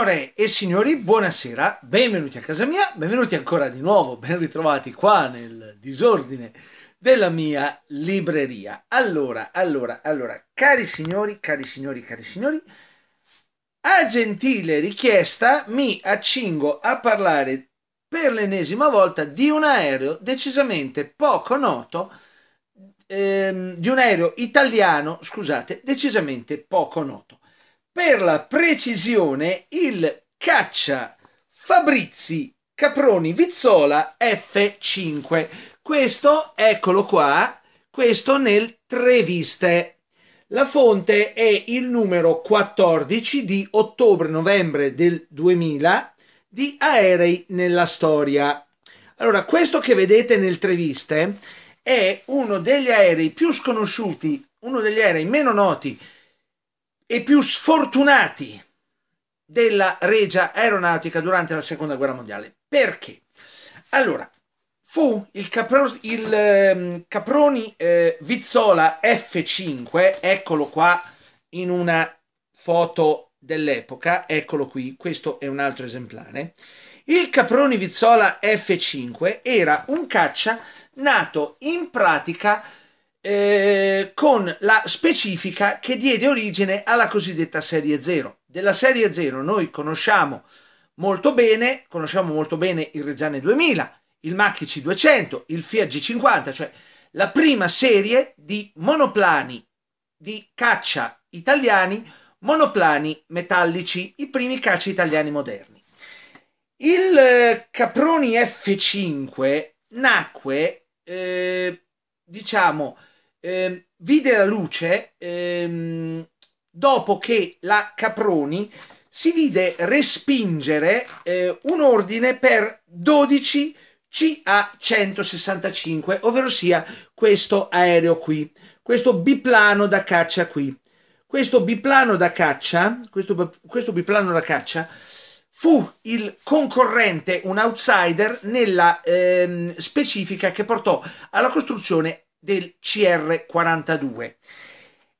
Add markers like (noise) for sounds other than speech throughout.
Signore e signori, buonasera, benvenuti a casa mia, benvenuti ancora di nuovo, ben ritrovati qua nel disordine della mia libreria. Allora, allora, allora, cari signori, cari signori, cari signori, a gentile richiesta mi accingo a parlare per l'ennesima volta di un aereo decisamente poco noto, ehm, di un aereo italiano, scusate, decisamente poco noto per la precisione il caccia Fabrizi Caproni Vizzola F5. Questo, eccolo qua, questo nel Treviste. La fonte è il numero 14 di ottobre-novembre del 2000 di Aerei nella storia. Allora, questo che vedete nel Treviste è uno degli aerei più sconosciuti, uno degli aerei meno noti e più sfortunati della regia aeronautica durante la seconda guerra mondiale. Perché? Allora, fu il, Capro, il eh, Caproni eh, Vizzola F5, eccolo qua in una foto dell'epoca, eccolo qui, questo è un altro esemplare. Il Caproni Vizzola F5 era un caccia nato in pratica eh, con la specifica che diede origine alla cosiddetta serie 0. Della serie 0 noi conosciamo molto bene, conosciamo molto bene il Reggiane 2000, il Macchi 200, il Fiat G50, cioè la prima serie di monoplani di caccia italiani, monoplani metallici, i primi caccia italiani moderni. Il eh, Caproni F5 nacque, eh, diciamo, eh, vide la luce ehm, dopo che la Caproni si vide respingere eh, un ordine per 12 CA-165, ovvero sia questo aereo qui, questo biplano da caccia qui. Questo biplano da caccia, questo, questo biplano da caccia fu il concorrente, un outsider nella ehm, specifica che portò alla costruzione del CR42.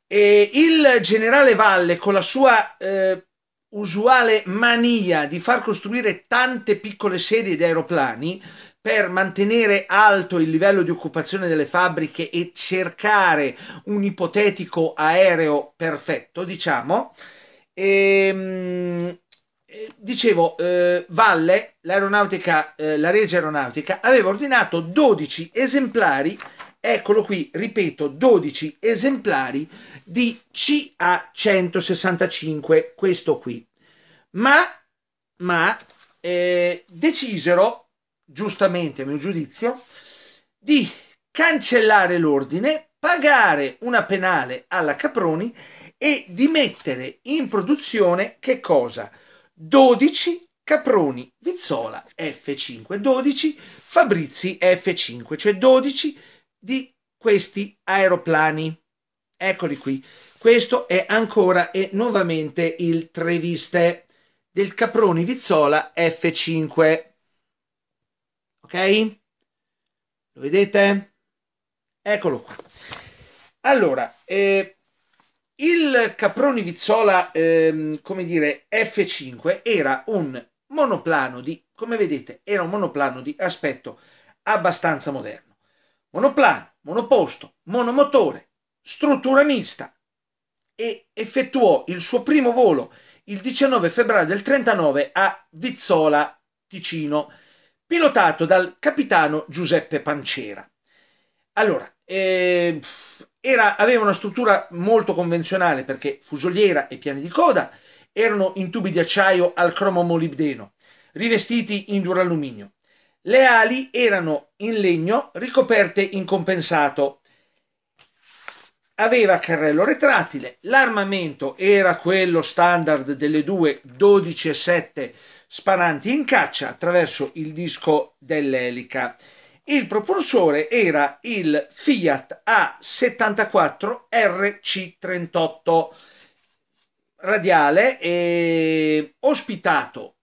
E il generale Valle, con la sua eh, usuale mania di far costruire tante piccole serie di aeroplani per mantenere alto il livello di occupazione delle fabbriche e cercare un ipotetico aereo perfetto, diciamo, e, ehm, dicevo, eh, Valle, l'aeronautica, eh, la Regia Aeronautica, aveva ordinato 12 esemplari eccolo qui, ripeto, 12 esemplari di CA165, questo qui. Ma, ma eh, decisero, giustamente a mio giudizio, di cancellare l'ordine, pagare una penale alla Caproni e di mettere in produzione che cosa? 12 Caproni Vizzola F5, 12 Fabrizi F5, cioè 12 di questi aeroplani. Eccoli qui. Questo è ancora e nuovamente il Treviste del Caproni Vizzola F5. Ok? Lo vedete? Eccolo qua. Allora, eh, il Caproni Vizzola, eh, come dire, F5 era un monoplano di, come vedete, era un monoplano di aspetto abbastanza moderno monoplano, monoposto, monomotore, struttura mista e effettuò il suo primo volo il 19 febbraio del 39 a Vizzola, Ticino, pilotato dal capitano Giuseppe Pancera. Allora, eh, era, aveva una struttura molto convenzionale perché fusoliera e piani di coda erano in tubi di acciaio al cromo molibdeno, rivestiti in duralluminio. Le ali erano in legno ricoperte in compensato. Aveva carrello retrattile, l'armamento era quello standard delle due 12 e 7 sparanti in caccia attraverso il disco dell'elica. Il propulsore era il Fiat A74 RC38 radiale e ospitato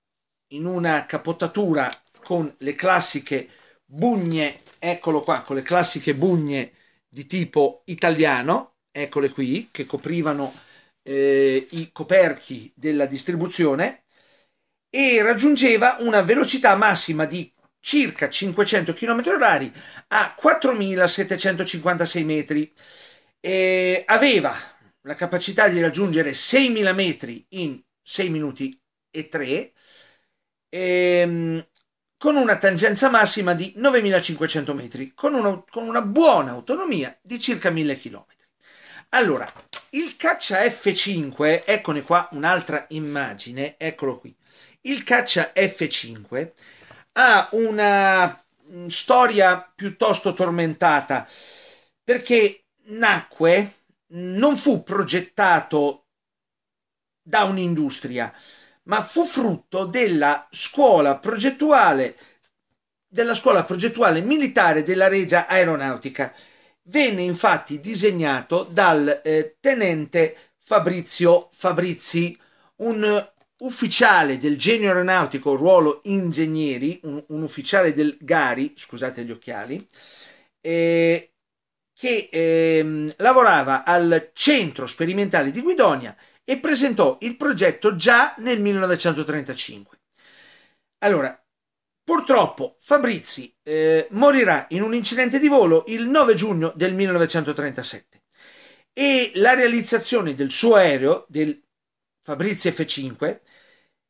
in una capottatura con le classiche bugne, eccolo qua, con le classiche bugne di tipo italiano, eccole qui, che coprivano eh, i coperchi della distribuzione, e raggiungeva una velocità massima di circa 500 km h a 4756 metri. E aveva la capacità di raggiungere 6.000 metri in 6 minuti e 3 e, ehm, con una tangenza massima di 9.500 metri, con una, con una buona autonomia di circa 1.000 km. Allora, il caccia F5, eccone qua un'altra immagine, eccolo qui. Il caccia F5 ha una mm, storia piuttosto tormentata perché nacque, non fu progettato da un'industria, ma fu frutto della scuola progettuale della scuola progettuale militare della Regia Aeronautica. Venne infatti disegnato dal eh, tenente Fabrizio Fabrizi, un ufficiale del genio aeronautico, ruolo ingegneri, un, un ufficiale del Gari, scusate gli occhiali, eh, che eh, lavorava al centro sperimentale di Guidonia e presentò il progetto già nel 1935. Allora, purtroppo Fabrizi eh, morirà in un incidente di volo il 9 giugno del 1937 e la realizzazione del suo aereo, del Fabrizi F5,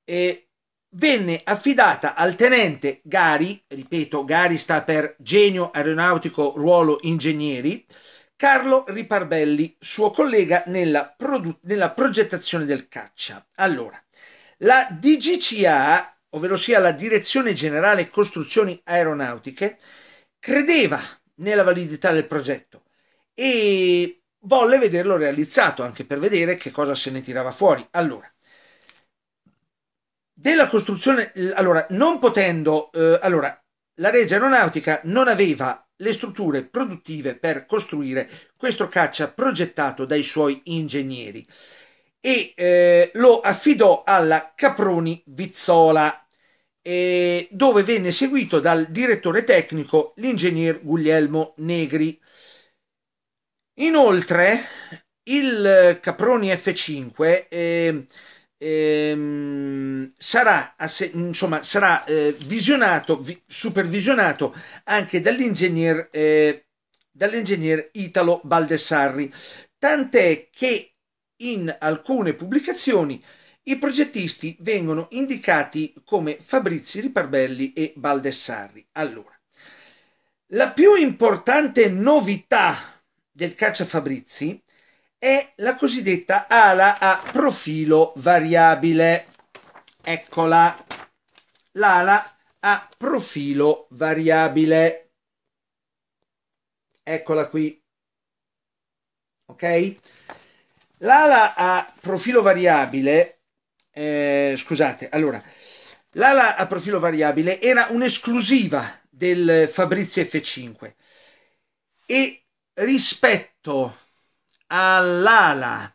eh, venne affidata al tenente Gari, ripeto, Gari sta per genio aeronautico ruolo ingegneri, Carlo Riparbelli, suo collega nella, produ- nella progettazione del caccia. Allora, la DGCA, ovvero sia la Direzione Generale Costruzioni Aeronautiche, credeva nella validità del progetto e volle vederlo realizzato anche per vedere che cosa se ne tirava fuori. Allora, della costruzione, allora, non potendo, eh, allora, la Regia Aeronautica non aveva le strutture produttive per costruire questo caccia progettato dai suoi ingegneri. E eh, lo affidò alla Caproni Vizzola eh, dove venne seguito dal direttore tecnico l'ingegner Guglielmo Negri. Inoltre, il Caproni F5 eh, eh, sarà, insomma, sarà eh, visionato, vi, supervisionato anche dall'ingegner, eh, dall'ingegner Italo Baldessarri, tant'è che in alcune pubblicazioni i progettisti vengono indicati come Fabrizi Riparbelli e Baldessarri. Allora, la più importante novità del caccia Fabrizi è la cosiddetta ala a profilo variabile. Eccola, l'ala a profilo variabile. Eccola qui. Ok? L'ala a profilo variabile, eh, scusate, allora, l'ala a profilo variabile era un'esclusiva del Fabrizi F5 e rispetto all'ala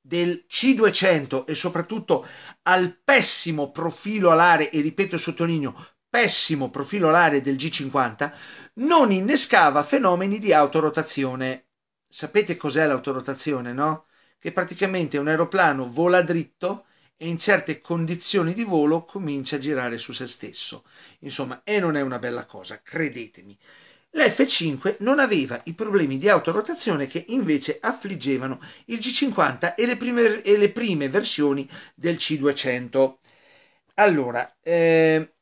del C200 e soprattutto al pessimo profilo alare, e ripeto e sottolineo, pessimo profilo alare del G50, non innescava fenomeni di autorotazione. Sapete cos'è l'autorotazione, no? Che praticamente un aeroplano vola dritto e in certe condizioni di volo comincia a girare su se stesso. Insomma, e non è una bella cosa, credetemi. L'F5 non aveva i problemi di autorotazione che invece affliggevano il G50 e le prime, e le prime versioni del C200. Allora, eh,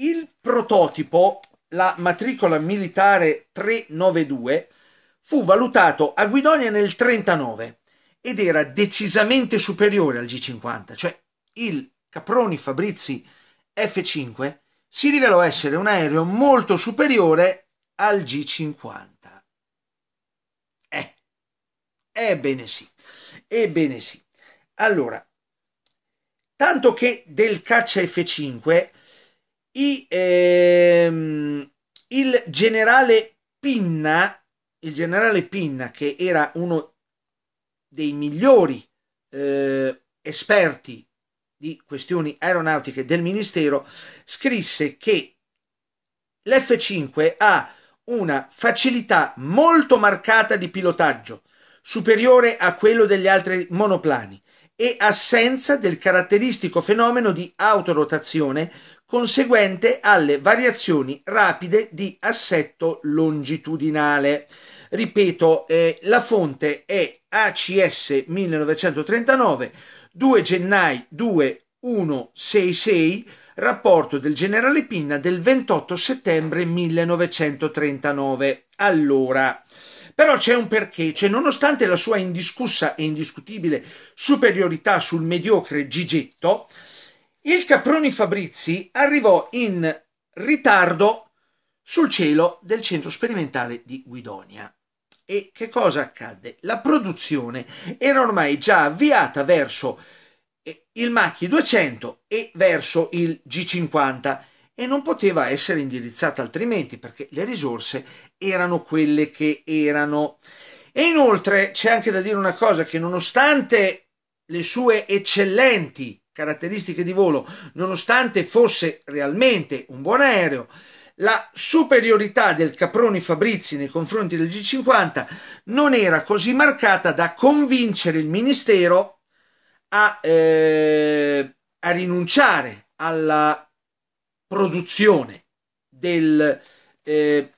il prototipo, la matricola militare 392, fu valutato a Guidonia nel 39 ed era decisamente superiore al G50, cioè il Caproni Fabrizi F5 si rivelò essere un aereo molto superiore al G50. Eh, ebbene sì, ebbene sì. Allora, tanto che del caccia F5 i, ehm, il generale Pinna, il generale Pinna che era uno dei migliori eh, esperti di questioni aeronautiche del Ministero, scrisse che l'F5 ha una facilità molto marcata di pilotaggio, superiore a quello degli altri monoplani, e assenza del caratteristico fenomeno di autorotazione conseguente alle variazioni rapide di assetto longitudinale. Ripeto, eh, la fonte è ACS 1939, 2 gennaio 2166, rapporto del generale Pinna del 28 settembre 1939. Allora, però c'è un perché, cioè nonostante la sua indiscussa e indiscutibile superiorità sul mediocre Gigetto, il Caproni Fabrizi arrivò in ritardo sul cielo del centro sperimentale di Guidonia. E che cosa accadde? La produzione era ormai già avviata verso eh, il Macchi 200 e verso il G50 e non poteva essere indirizzata altrimenti perché le risorse erano quelle che erano. E inoltre c'è anche da dire una cosa che nonostante le sue eccellenti caratteristiche di volo, nonostante fosse realmente un buon aereo, la superiorità del Caproni Fabrizi nei confronti del G50 non era così marcata da convincere il Ministero a, eh, a rinunciare alla produzione del, eh,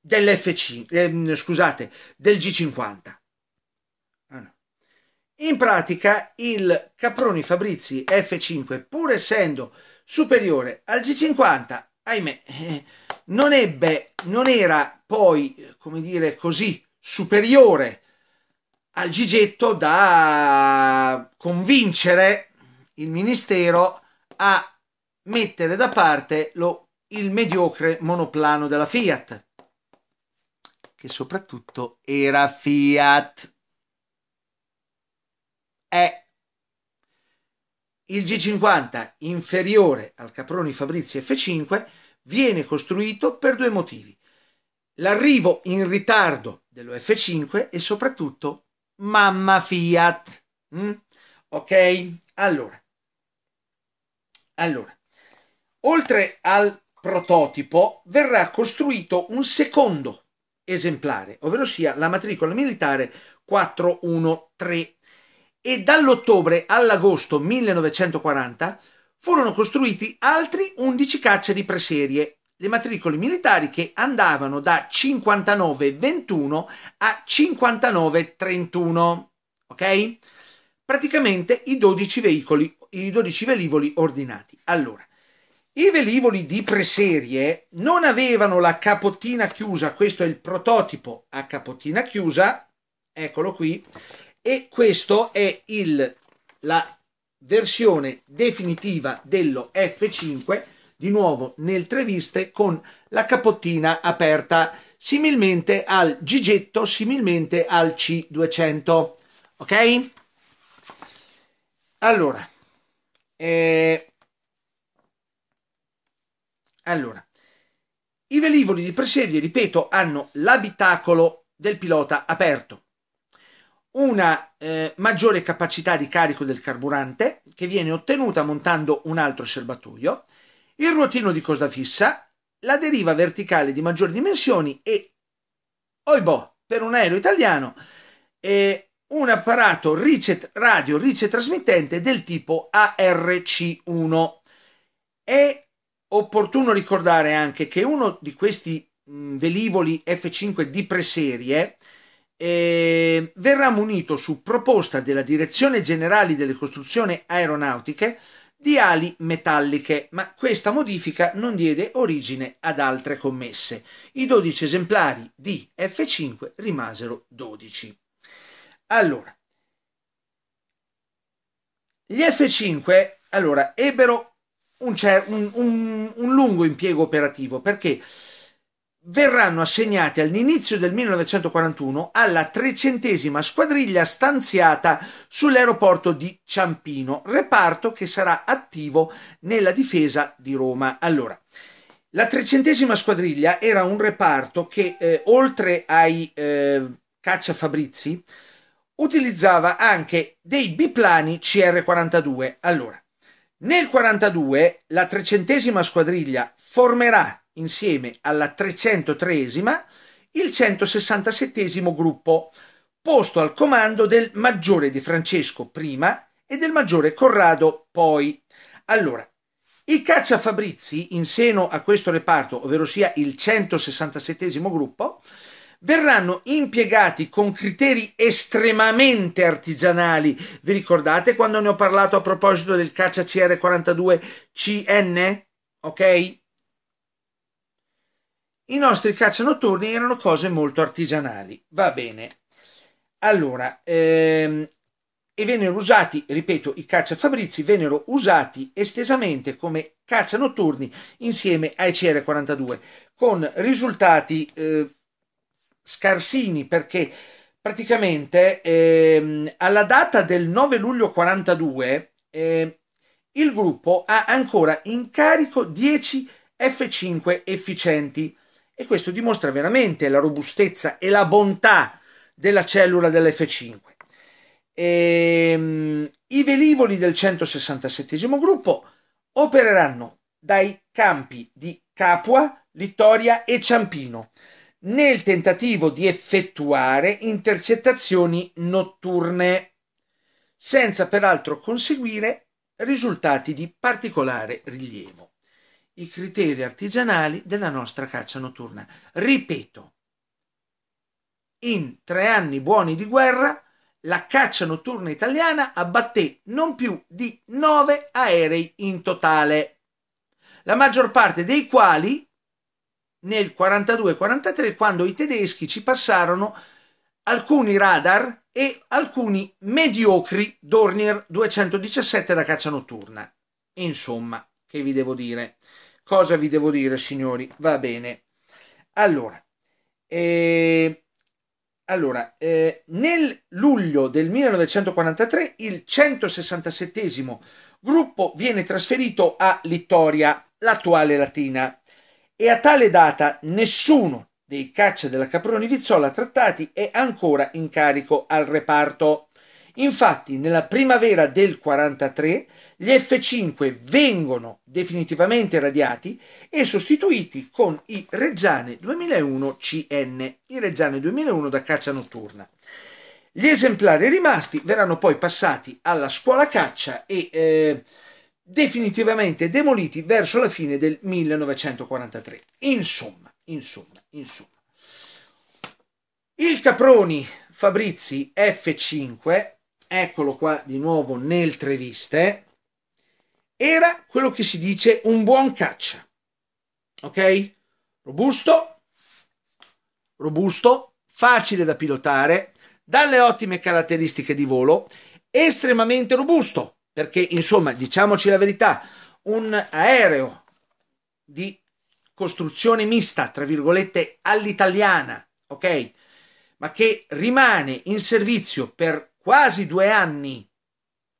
dell'F5, eh, scusate, del G50. Ah, In pratica il Caproni Fabrizi F5, pur essendo superiore al G50, ahimè, eh, non ebbe, non era poi, come dire così, superiore al Gigetto da convincere il Ministero a mettere da parte lo, il mediocre monoplano della Fiat, che soprattutto era Fiat. È il G50 inferiore al Caproni Fabrizi F5 viene costruito per due motivi. L'arrivo in ritardo dello F5 e soprattutto mamma Fiat. Mm? Ok? Allora. Allora. Oltre al prototipo verrà costruito un secondo esemplare, ovvero sia la matricola militare 413 e dall'ottobre all'agosto 1940 furono costruiti altri 11 caccia di preserie, le matricole militari che andavano da 59-21 a 59-31, ok? Praticamente i 12 veicoli, i 12 velivoli ordinati. Allora, i velivoli di preserie non avevano la capottina chiusa, questo è il prototipo a capottina chiusa, eccolo qui, e questo è il, la versione definitiva dello F5, di nuovo nel treviste con la capottina aperta, similmente al Gigetto, similmente al C200, ok? Allora, eh, allora, i velivoli di preserie, ripeto, hanno l'abitacolo del pilota aperto, una eh, maggiore capacità di carico del carburante che viene ottenuta montando un altro serbatoio, il ruotino di costa fissa, la deriva verticale di maggiori dimensioni e, oibò, per un aereo italiano, eh, un apparato ricet, radio ricetrasmittente del tipo ARC1. È opportuno ricordare anche che uno di questi mh, velivoli F5 di preserie eh, verrà munito su proposta della Direzione Generale delle Costruzioni Aeronautiche di ali metalliche, ma questa modifica non diede origine ad altre commesse. I 12 esemplari di F5 rimasero 12. Allora, gli F5 allora, ebbero un, un, un, un lungo impiego operativo perché verranno assegnati all'inizio del 1941 alla trecentesima squadriglia stanziata sull'aeroporto di Ciampino, reparto che sarà attivo nella difesa di Roma. Allora, la trecentesima squadriglia era un reparto che eh, oltre ai eh, caccia Fabrizi utilizzava anche dei biplani CR-42. Allora, nel 42 la trecentesima squadriglia formerà insieme alla 303esima il 167 gruppo, posto al comando del maggiore di Francesco prima e del maggiore Corrado poi. Allora, i cacciafabrizi in seno a questo reparto, ovvero sia il 167 gruppo, verranno impiegati con criteri estremamente artigianali. Vi ricordate quando ne ho parlato a proposito del caccia CR42 CN? Ok? I nostri caccia notturni erano cose molto artigianali. Va bene. Allora, ehm, e vennero usati, ripeto, i caccia Fabrizi vennero usati estesamente come caccia notturni insieme ai CR42 con risultati eh, scarsini perché praticamente ehm, alla data del 9 luglio 42 eh, il gruppo ha ancora in carico 10 F5 efficienti e questo dimostra veramente la robustezza e la bontà della cellula dell'F5. Ehm, I velivoli del 167 gruppo opereranno dai campi di Capua, Littoria e Ciampino nel tentativo di effettuare intercettazioni notturne, senza peraltro conseguire risultati di particolare rilievo. I criteri artigianali della nostra caccia notturna. Ripeto, in tre anni buoni di guerra, la caccia notturna italiana abbatté non più di nove aerei in totale, la maggior parte dei quali nel 42-43 quando i tedeschi ci passarono alcuni radar e alcuni mediocri Dornier 217 da caccia notturna. Insomma, che vi devo dire? Cosa vi devo dire, signori? Va bene. Allora, eh, allora eh, nel luglio del 1943 il 167 gruppo viene trasferito a Littoria, l'attuale Latina e a tale data nessuno dei caccia della Caproni Vizzola trattati è ancora in carico al reparto. Infatti, nella primavera del 43 gli F5 vengono definitivamente radiati e sostituiti con i Reggiane 2001 CN, i Reggiane 2001 da caccia notturna. Gli esemplari rimasti verranno poi passati alla scuola caccia e eh, definitivamente demoliti verso la fine del 1943. Insomma, insomma, insomma. Il Caproni Fabrizi F5, eccolo qua di nuovo nel Treviste, era quello che si dice un buon caccia. Ok? Robusto, robusto, facile da pilotare, dalle ottime caratteristiche di volo, estremamente robusto perché insomma diciamoci la verità, un aereo di costruzione mista, tra virgolette, all'italiana, ok? Ma che rimane in servizio per quasi due anni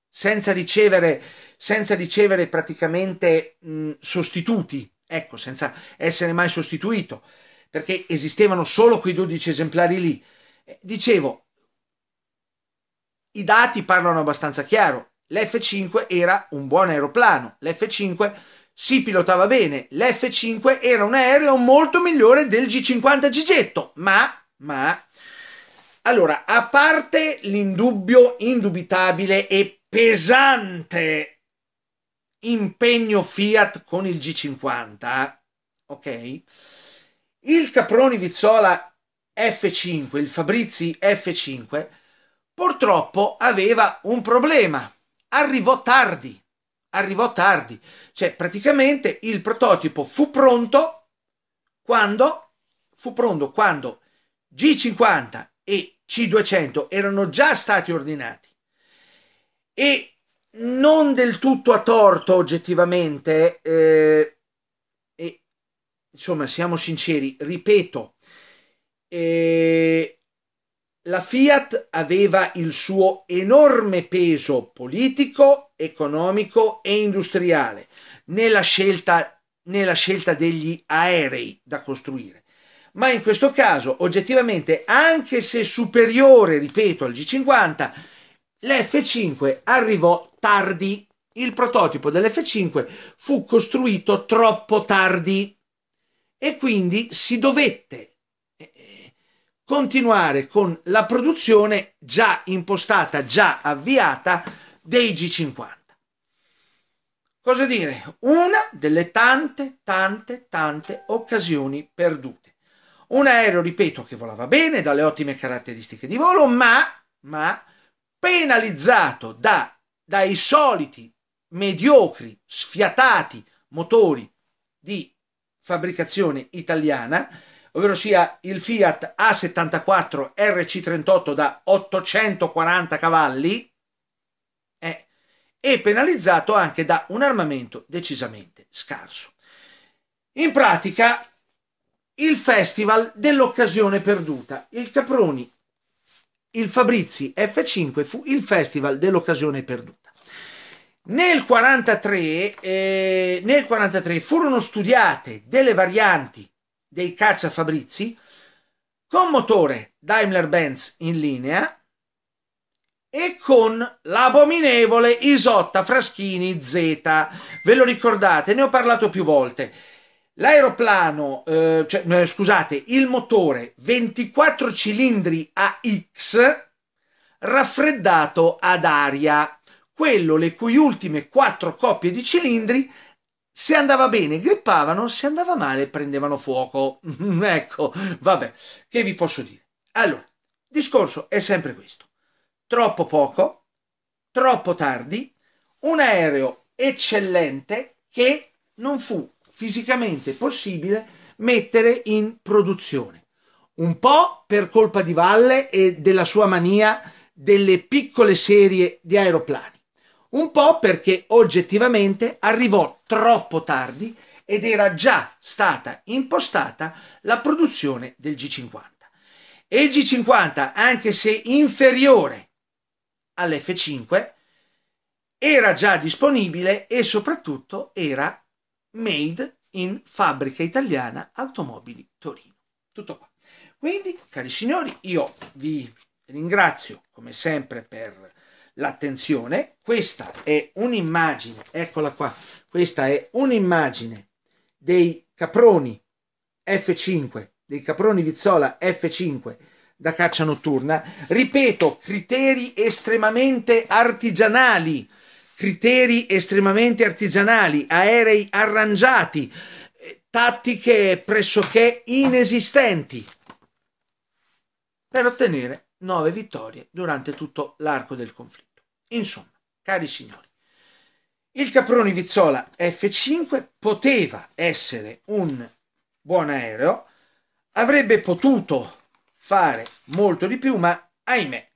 senza ricevere, senza ricevere praticamente mh, sostituti, ecco, senza essere mai sostituito, perché esistevano solo quei 12 esemplari lì. Eh, dicevo, i dati parlano abbastanza chiaro, l'F5 era un buon aeroplano, l'F5 si pilotava bene, l'F5 era un aereo molto migliore del G50 Gigetto, ma, ma, allora, a parte l'indubbio indubitabile e pesante impegno Fiat con il G50, ok? Il Caproni Vizzola F5, il Fabrizi F5, purtroppo aveva un problema. Arrivò tardi, arrivò tardi, cioè praticamente il prototipo fu pronto quando fu pronto quando G50 e C200 erano già stati ordinati. E non del tutto a torto oggettivamente eh, e insomma siamo sinceri ripeto eh, la Fiat aveva il suo enorme peso politico, economico e industriale nella scelta, nella scelta degli aerei da costruire. Ma in questo caso, oggettivamente, anche se superiore, ripeto, al G50, l'F5 arrivò tardi. Il prototipo dell'F5 fu costruito troppo tardi e quindi si dovette continuare con la produzione già impostata, già avviata dei G50. Cosa dire? Una delle tante, tante, tante occasioni perdute. Un aereo, ripeto, che volava bene, dalle ottime caratteristiche di volo, ma, ma penalizzato da, dai soliti mediocri, sfiatati motori di fabbricazione italiana, ovvero sia il Fiat A74 RC38 da 840 cavalli, eh, e penalizzato anche da un armamento decisamente scarso. In pratica, il festival dell'occasione perduta. Il Caproni, il Fabrizi F5 fu il festival dell'occasione perduta. Nel 1943, eh, nel 43 furono studiate delle varianti dei caccia Fabrizi con motore Daimler-Benz in linea e con l'abominevole Isotta Fraschini Z. Ve lo ricordate? Ne ho parlato più volte. L'aeroplano, eh, cioè, eh, scusate, il motore 24 cilindri AX raffreddato ad aria, quello le cui ultime quattro coppie di cilindri se andava bene grippavano, se andava male prendevano fuoco. (laughs) ecco, vabbè, che vi posso dire? Allora, il discorso è sempre questo troppo poco, troppo tardi, un aereo eccellente che non fu fisicamente possibile mettere in produzione. Un po' per colpa di Valle e della sua mania delle piccole serie di aeroplani, un po' perché oggettivamente arrivò troppo tardi ed era già stata impostata la produzione del G50. E il G50, anche se inferiore all'F5 era già disponibile e soprattutto era made in fabbrica italiana Automobili Torino. Tutto qua. Quindi, cari signori, io vi ringrazio come sempre per l'attenzione. Questa è un'immagine, eccola qua, questa è un'immagine dei caproni F5, dei caproni Vizzola F5 da caccia notturna. Ripeto, criteri estremamente artigianali, criteri estremamente artigianali, aerei arrangiati, eh, tattiche pressoché inesistenti per ottenere nove vittorie durante tutto l'arco del conflitto. Insomma, cari signori, il Caproni Vizzola F5 poteva essere un buon aereo, avrebbe potuto fare molto di più, ma ahimè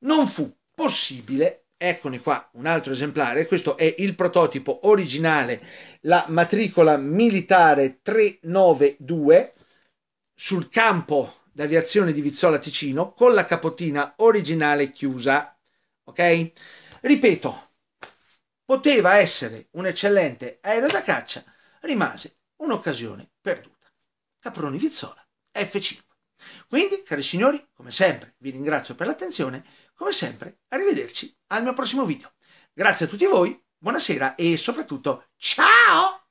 non fu possibile. Eccone qua un altro esemplare, questo è il prototipo originale, la matricola militare 392 sul campo d'aviazione di Vizzola Ticino con la capotina originale chiusa. Ok? Ripeto, poteva essere un eccellente aereo da caccia, rimase un'occasione perduta. Caproni Vizzola F5. Quindi, cari signori, come sempre vi ringrazio per l'attenzione, come sempre arrivederci al mio prossimo video. Grazie a tutti voi, buonasera e soprattutto ciao!